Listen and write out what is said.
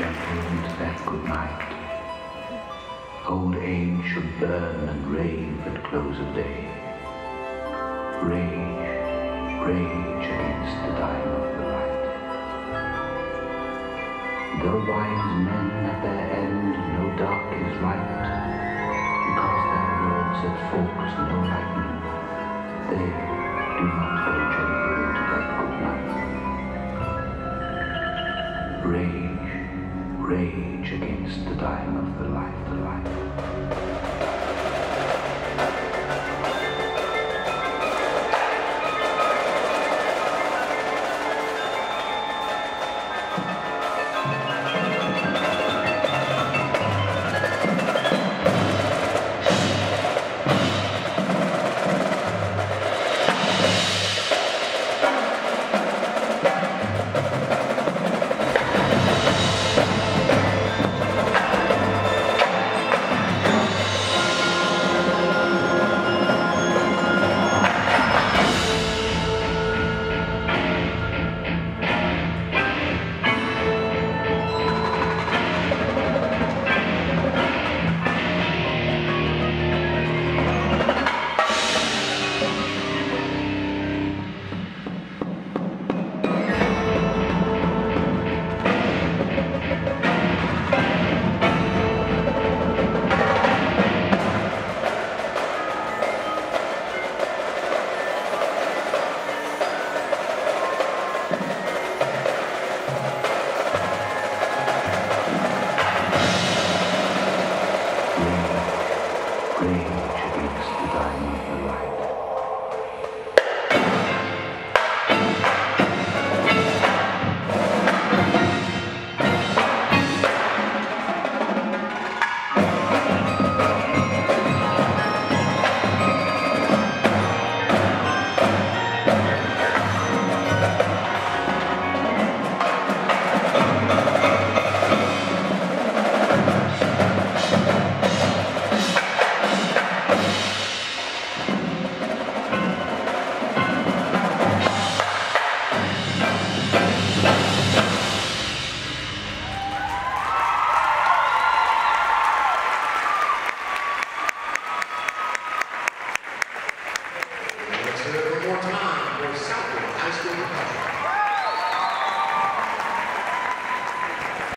into that good night. Old age should burn and rave at close of day. Rage, rage against the dying of the light. Though wise men at their end know dark is right, because their words have folks no lightning, they do not go gently into that good night. Rage, rage against the dying of the light, the light. strange. Nice